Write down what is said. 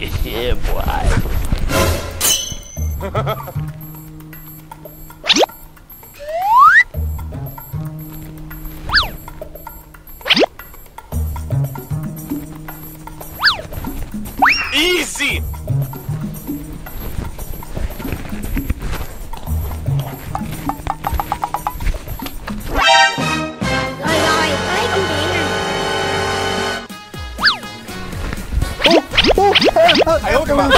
yeah, boy. Easy! 哎呦我的妈！